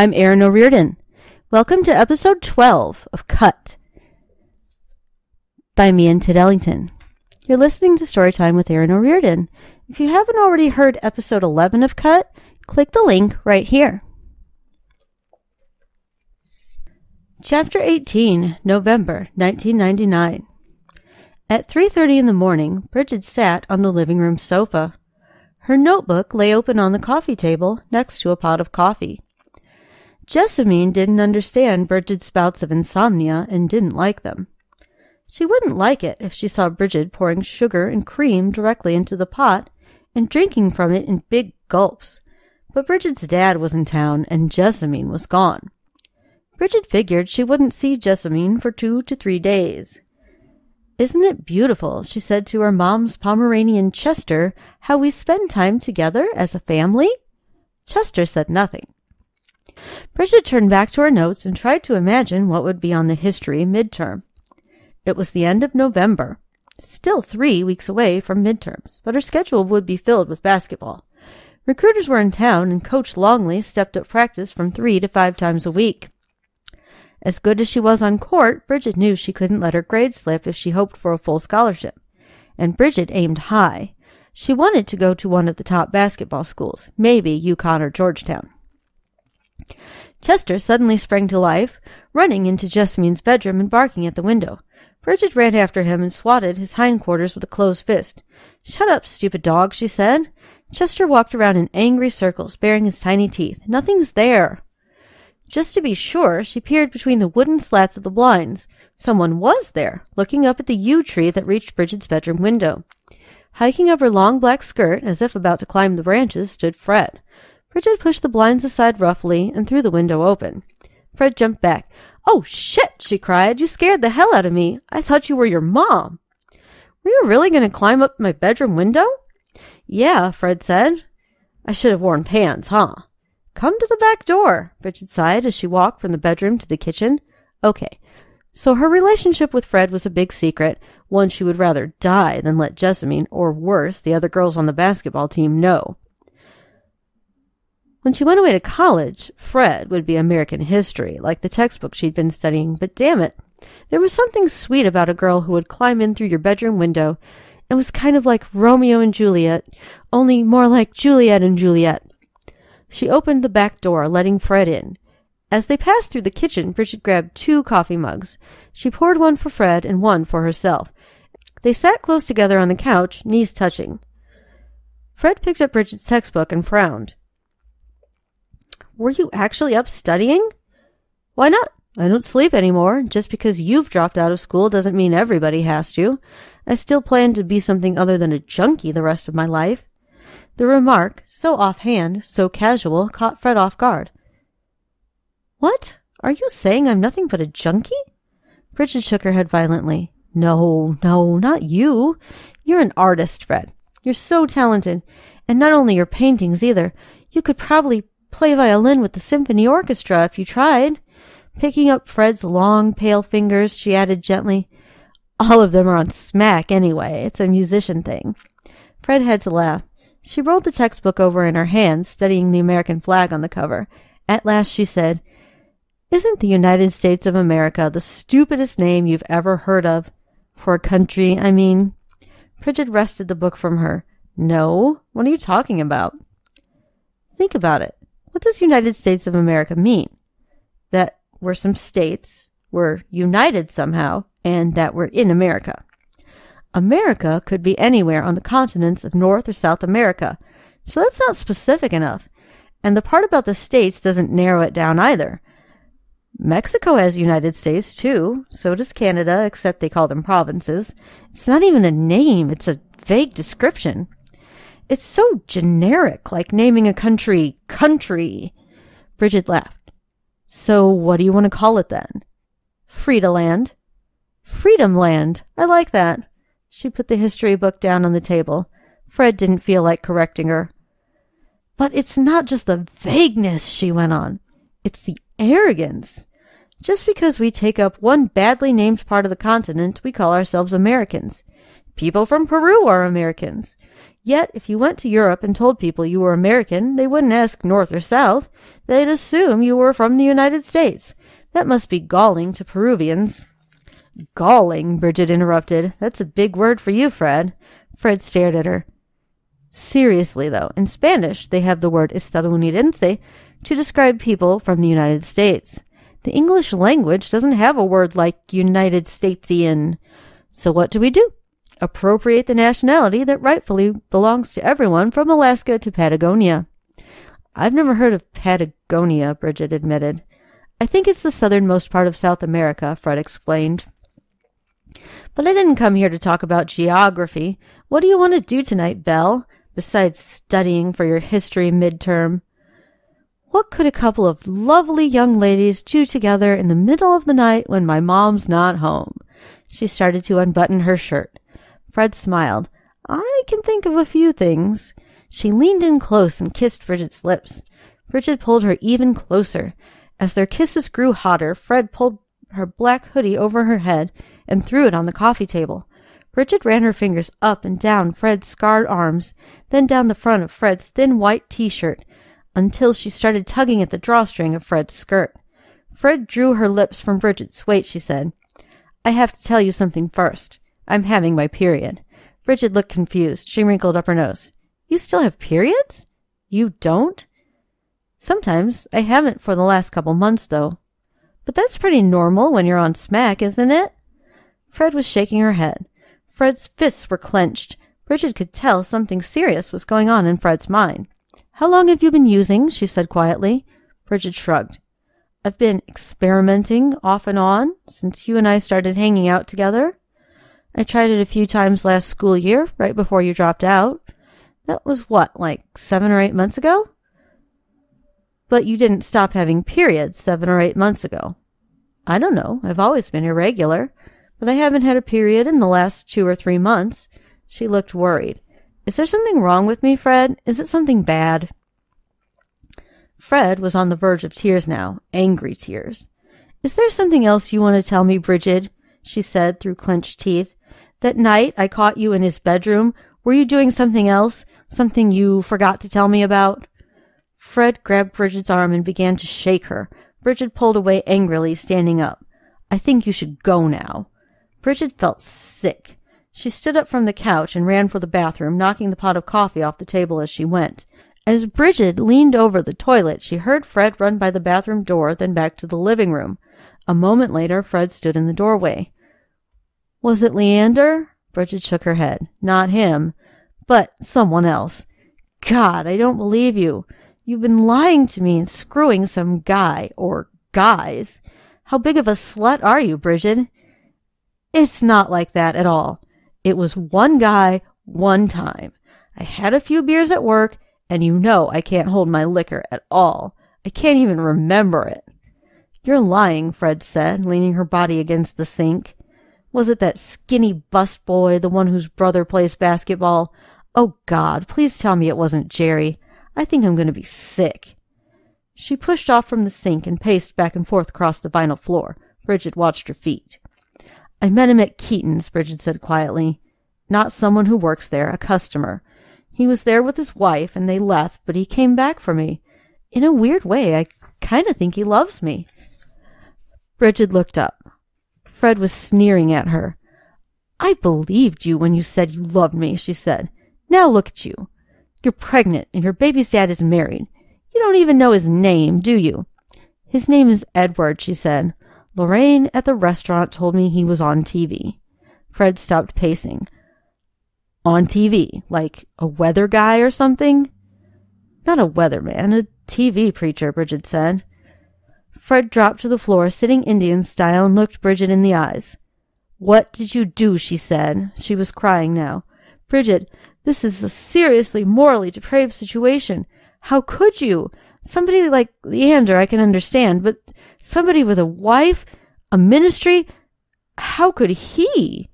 I'm Erin O'Riordan. Welcome to episode 12 of Cut by me and Tit Elingtin. You're listening to Storytime with Erin O'Riordan. If you haven't already heard episode 11 of Cut, click the link right here. Chapter 18, November 1999. At 3:30 in the morning, Brigid sat on the living room sofa. Her notebook lay open on the coffee table next to a pot of coffee. Jessamine didn't understand Brigid's bouts of insomnia and didn't like them. She wouldn't like it if she saw Brigid pouring sugar and cream directly into the pot and drinking from it in big gulps. But Brigid's dad was in town and Jessamine was gone. Brigid figured she wouldn't see Jessamine for two to three days. Isn't it beautiful, she said to her mom's Pomeranian Chester, how we spend time together as a family? Chester said nothing. Brigid turned back to her notes and tried to imagine what would be on the history midterm. It was the end of November, still three weeks away from midterms, but her schedule would be filled with basketball. Recruiters were in town and Coach Longley stepped up practice from three to five times a week. As good as she was on court, Brigid knew she couldn't let her grades slip if she hoped for a full scholarship. And Brigid aimed high. She wanted to go to one of the top basketball schools, maybe UConn or Georgetown. Chester suddenly sprang to life, running into Jessamine's bedroom and barking at the window. Brigid ran after him and swatted his hindquarters with a closed fist. Shut up, stupid dog, she said. Chester walked around in angry circles, baring his tiny teeth. Nothing's there. Just to be sure, she peered between the wooden slats of the blinds. Someone was there, looking up at the yew tree that reached Brigid's bedroom window. Hiking up her long black skirt, as if about to climb the branches, stood Fred. Brigid pushed the blinds aside roughly and threw the window open. Fred jumped back. Oh, shit, she cried. You scared the hell out of me. I thought you were your mom. Were you really going to climb up my bedroom window? Yeah, Fred said. I should have worn pants, huh? Come to the back door, Brigid sighed as she walked from the bedroom to the kitchen. Okay, so her relationship with Fred was a big secret, one she would rather die than let Jessamine, or worse, the other girls on the basketball team, know. When she went away to college, Fred would be American history, like the textbook she'd been studying, but damn it, there was something sweet about a girl who would climb in through your bedroom window and was kind of like Romeo and Juliet, only more like Juliet and Juliet. She opened the back door, letting Fred in. As they passed through the kitchen, Brigid grabbed two coffee mugs. She poured one for Fred and one for herself. They sat close together on the couch, knees touching. Fred picked up Brigid's textbook and frowned. Were you actually up studying? Why not? I don't sleep anymore. Just because you've dropped out of school doesn't mean everybody has to. I still plan to be something other than a junkie the rest of my life. The remark, so offhand, so casual, caught Fred off guard. What? Are you saying I'm nothing but a junkie? Brigid shook her head violently. No, no, not you. You're an artist, Fred. You're so talented. And not only your paintings either. You could probably play violin with the symphony orchestra if you tried. Picking up Fred's long, pale fingers, she added gently, All of them are on smack anyway. It's a musician thing. Fred had to laugh. She rolled the textbook over in her hand, studying the American flag on the cover. At last she said, Isn't the United States of America the stupidest name you've ever heard of? For a country, I mean. Brigid wrested the book from her. No, what are you talking about? Think about it. What does United States of America mean? That we're some states, we're united somehow, and that we're in America. America could be anywhere on the continents of North or South America, so that's not specific enough. And the part about the states doesn't narrow it down either. Mexico has United States too, so does Canada, except they call them provinces. It's not even a name, it's a vague description. It's so generic, like naming a country country. Brigid laughed. So what do you want to call it then? Fridaland. Freedom Land. I like that. She put the history book down on the table. Fred didn't feel like correcting her. But it's not just the vagueness, she went on. It's the arrogance. Just because we take up one badly named part of the continent, we call ourselves Americans. People from Peru are Americans. Yet, if you went to Europe and told people you were American, they wouldn't ask North or South. They'd assume you were from the United States. That must be galling to Peruvians. Galling, Brigid interrupted. That's a big word for you, Fred. Fred stared at her. Seriously, though, in Spanish they have the word estadounidense to describe people from the United States. The English language doesn't have a word like United Statesian. So what do we do? Appropriate the nationality that rightfully belongs to everyone from Alaska to Patagonia. I've never heard of Patagonia, Brigid admitted. I think it's the southernmost part of South America, Fred explained. But I didn't come here to talk about geography. What do you want to do tonight, Belle, besides studying for your history midterm? What could a couple of lovely young ladies do together in the middle of the night when my mom's not home? She started to unbutton her shirt. Fred smiled. I can think of a few things. She leaned in close and kissed Brigid's lips. Brigid pulled her even closer. As their kisses grew hotter, Fred pulled her black hoodie over her head and threw it on the coffee table. Brigid ran her fingers up and down Fred's scarred arms, then down the front of Fred's thin white t-shirt, until she started tugging at the drawstring of Fred's skirt. Fred drew her lips from Brigid's. Wait, she said. I have to tell you something first. I'm having my period. Brigid looked confused. She wrinkled up her nose. You still have periods? You don't? Sometimes. I haven't for the last couple months, though. But that's pretty normal when you're on smack, isn't it? Fred was shaking her head. Fred's fists were clenched. Brigid could tell something serious was going on in Fred's mind. How long have you been using? she said quietly. Brigid shrugged. I've been experimenting off and on since you and I started hanging out together. I tried it a few times last school year, right before you dropped out. That was what, like seven or eight months ago? But you didn't stop having periods seven or eight months ago. I don't know. I've always been irregular but I haven't had a period in the last two or three months. She looked worried. Is there something wrong with me, Fred? Is it something bad? Fred was on the verge of tears now, angry tears. Is there something else you want to tell me, Brigid? she said through clenched teeth. That night I caught you in his bedroom. Were you doing something else? Something you forgot to tell me about? Fred grabbed Brigid's arm and began to shake her. Brigid pulled away angrily, standing up. I think you should go now. Brigid felt sick. She stood up from the couch and ran for the bathroom, knocking the pot of coffee off the table as she went. As Brigid leaned over the toilet, she heard Fred run by the bathroom door, then back to the living room. A moment later, Fred stood in the doorway. Was it Leander? Brigid shook her head. Not him, but someone else. God, I don't believe you. You've been lying to me and screwing some guy, or guys. How big of a slut are you, Brigid? It's not like that at all. It was one guy, one time. I had a few beers at work, and you know I can't hold my liquor at all. I can't even remember it. You're lying, Fred said, leaning her body against the sink. Was it that skinny bust boy, the one whose brother plays basketball? Oh God, please tell me it wasn't Jerry. I think I'm going to be sick. She pushed off from the sink and paced back and forth across the vinyl floor. Brigid watched her feet. I met him at Keaton's, Brigid said quietly. Not someone who works there, a customer. He was there with his wife and they left, but he came back for me. In a weird way, I kind of think he loves me. Brigid looked up. Fred was sneering at her. I believed you when you said you loved me, she said. Now look at you. You're pregnant and your baby's dad is married. You don't even know his name, do you? His name is Edward, she said. Lorraine at the restaurant told me he was on TV. Fred stopped pacing. On TV? Like a weather guy or something? Not a weatherman, a TV preacher, Brigid said. Fred dropped to the floor, sitting Indian style, and looked Brigid in the eyes. What did you do? she said. She was crying now. Brigid, this is a seriously morally depraved situation. How could you? Somebody like Leander I can understand, but somebody with a wife, a ministry, how could he?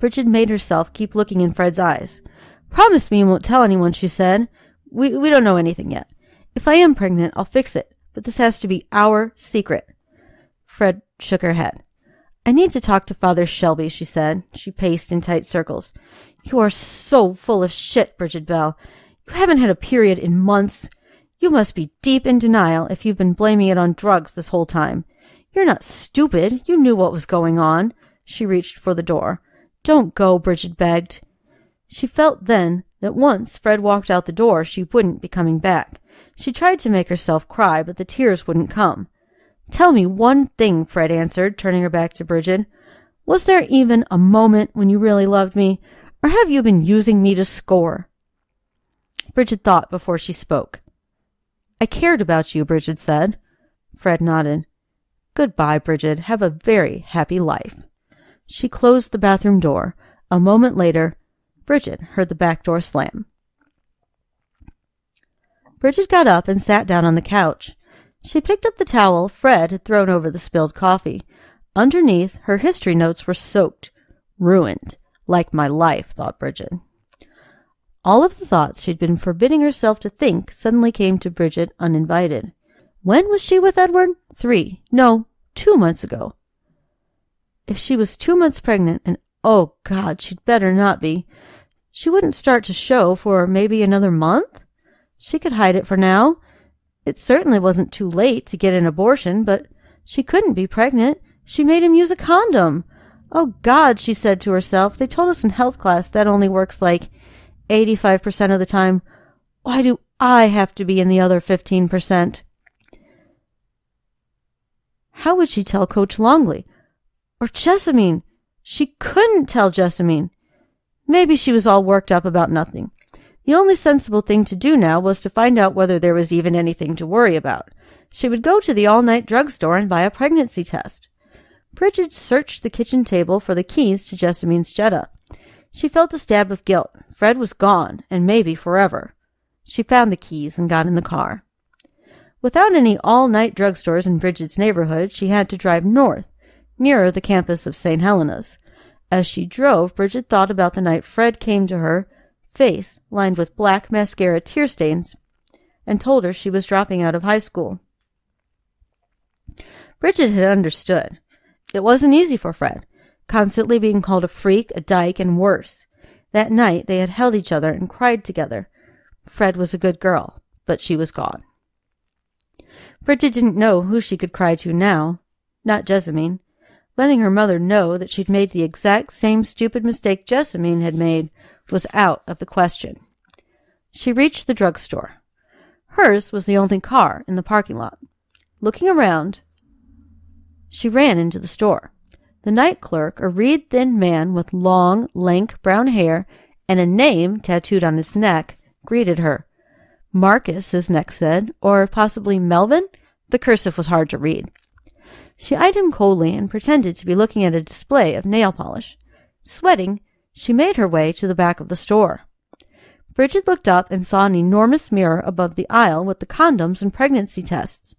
Brigid made herself keep looking in Fred's eyes. Promise me you won't tell anyone, she said. We, we don't know anything yet. If I am pregnant, I'll fix it, but this has to be our secret. Fred shook her head. I need to talk to Father Shelby, she said. She paced in tight circles. You are so full of shit, Brigid Bell. You haven't had a period in months. You must be deep in denial if you've been blaming it on drugs this whole time. You're not stupid. You knew what was going on. She reached for the door. Don't go, Brigid begged. She felt then that once Fred walked out the door, she wouldn't be coming back. She tried to make herself cry, but the tears wouldn't come. Tell me one thing, Fred answered, turning her back to Brigid. Was there even a moment when you really loved me, or have you been using me to score? Brigid thought before she spoke. I cared about you, Brigid said. Fred nodded. Goodbye, Brigid. Have a very happy life. She closed the bathroom door. A moment later, Brigid heard the back door slam. Brigid got up and sat down on the couch. She picked up the towel Fred had thrown over the spilled coffee. Underneath, her history notes were soaked. Ruined. Like my life, thought Brigid. All of the thoughts she'd been forbidding herself to think suddenly came to Brigid uninvited. When was she with Edward? Three. No, two months ago. If she was two months pregnant, and oh God, she'd better not be, she wouldn't start to show for maybe another month? She could hide it for now. It certainly wasn't too late to get an abortion, but she couldn't be pregnant. She made him use a condom. Oh God, she said to herself, they told us in health class that only works like 85% of the time. Why do I have to be in the other 15%? How would she tell Coach Longley? Or Jessamine? She couldn't tell Jessamine. Maybe she was all worked up about nothing. The only sensible thing to do now was to find out whether there was even anything to worry about. She would go to the all-night drugstore and buy a pregnancy test. Brigid searched the kitchen table for the keys to Jessamine's Jetta. She felt a stab of guilt. Fred was gone, and maybe forever. She found the keys and got in the car. Without any all-night drugstores in Brigid's neighborhood, she had to drive north, nearer the campus of St. Helena's. As she drove, Brigid thought about the night Fred came to her face lined with black mascara tear stains, and told her she was dropping out of high school. Brigid had understood. It wasn't easy for Fred, constantly being called a freak, a dyke, and worse. That night they had held each other and cried together. Fred was a good girl, but she was gone. Brigid didn't know who she could cry to now. Not Jessamine. Letting her mother know that she'd made the exact same stupid mistake Jessamine had made was out of the question. She reached the drugstore. Hers was the only car in the parking lot. Looking around, she ran into the store. The night clerk, a reed thin man with long, lank brown hair and a name tattooed on his neck, greeted her. Marcus, his neck said, or possibly Melvin? The cursive was hard to read. She eyed him coldly and pretended to be looking at a display of nail polish. Sweating, she made her way to the back of the store. Brigid looked up and saw an enormous mirror above the aisle with the condoms and pregnancy tests.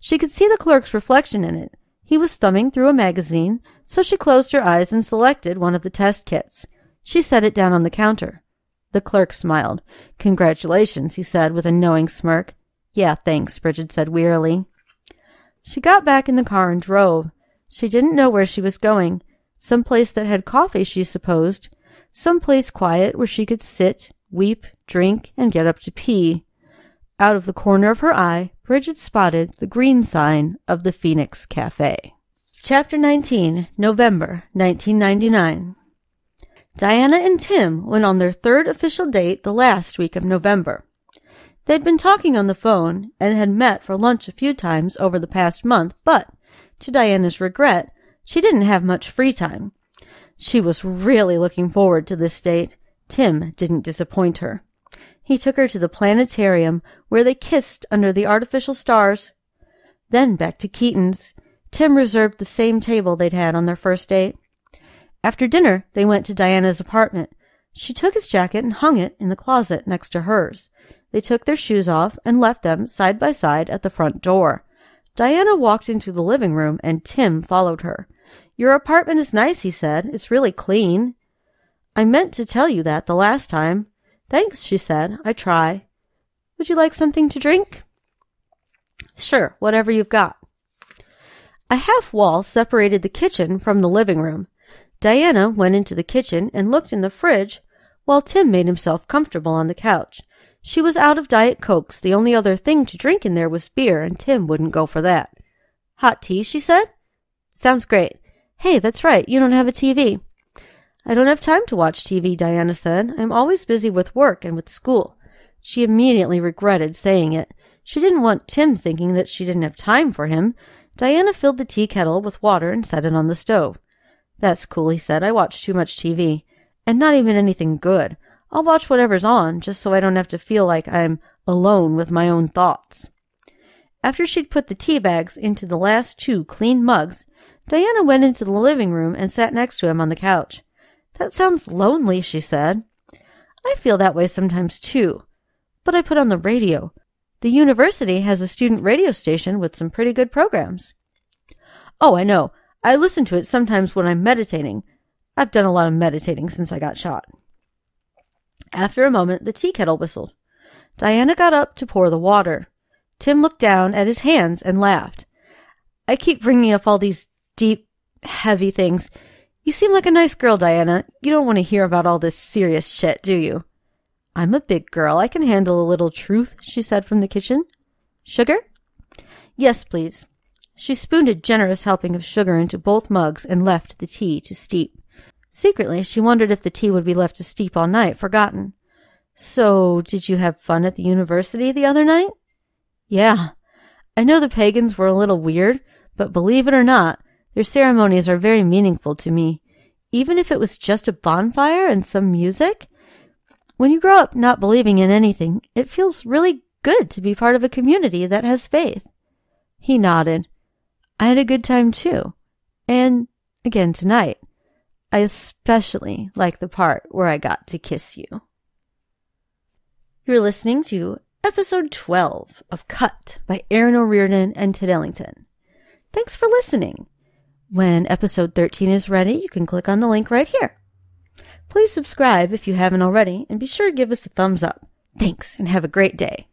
She could see the clerk's reflection in it. He was thumbing through a magazine, so she closed her eyes and selected one of the test kits. She set it down on the counter. The clerk smiled. Congratulations, he said with a knowing smirk. Yeah, thanks, Brigid said wearily. She got back in the car and drove. She didn't know where she was going. Some place that had coffee, she supposed. Some place quiet where she could sit, weep, drink, and get up to pee. Out of the corner of her eye, Brigid spotted the green sign of the Phoenix Cafe. Chapter 19, November 1999. Diana and Tim went on their third official date the last week of November. They'd been talking on the phone and had met for lunch a few times over the past month, but, to Diana's regret, she didn't have much free time. She was really looking forward to this date. Tim didn't disappoint her. He took her to the planetarium where they kissed under the artificial stars. Then back to Keaton's. Tim reserved the same table they'd had on their first date. After dinner, they went to Diana's apartment. She took his jacket and hung it in the closet next to hers. They took their shoes off and left them side by side at the front door. Diana walked into the living room and Tim followed her. Your apartment is nice, he said. It's really clean. I meant to tell you that the last time. Thanks, she said. I try. Would you like something to drink? Sure, whatever you've got. A half wall separated the kitchen from the living room. Diana went into the kitchen and looked in the fridge while Tim made himself comfortable on the couch. She was out of Diet Cokes. The only other thing to drink in there was beer, and Tim wouldn't go for that. Hot tea, she said. Sounds great. Hey, that's right. You don't have a TV. I don't have time to watch TV, Diana said. I'm always busy with work and with school. She immediately regretted saying it. She didn't want Tim thinking that she didn't have time for him. Diana filled the tea kettle with water and set it on the stove. That's cool, he said. I watch too much TV. And not even anything good. I'll watch whatever's on, just so I don't have to feel like I'm alone with my own thoughts. After she'd put the tea bags into the last two clean mugs, Diana went into the living room and sat next to him on the couch. That sounds lonely, she said. I feel that way sometimes too. But I put on the radio. The university has a student radio station with some pretty good programs. Oh, I know. I listen to it sometimes when I'm meditating. I've done a lot of meditating since I got shot. After a moment, the tea kettle whistled. Diana got up to pour the water. Tim looked down at his hands and laughed. I keep bringing up all these deep, heavy things. You seem like a nice girl, Diana. You don't want to hear about all this serious shit, do you? I'm a big girl. I can handle a little truth, she said from the kitchen. Sugar? Yes, please. She spooned a generous helping of sugar into both mugs and left the tea to steep. Secretly, she wondered if the tea would be left to steep all night, forgotten. So, did you have fun at the university the other night? Yeah. I know the pagans were a little weird, but believe it or not, their ceremonies are very meaningful to me. Even if it was just a bonfire and some music. When you grow up not believing in anything, it feels really good to be part of a community that has faith. He nodded. I had a good time too. And again tonight. I especially like the part where I got to kiss you. You're listening to episode 12 of Cut by Erin O'Riordan and Tit Elingtin. Thanks for listening. When episode 13 is ready, you can click on the link right here. Please subscribe if you haven't already, and be sure to give us a thumbs up. Thanks, and have a great day.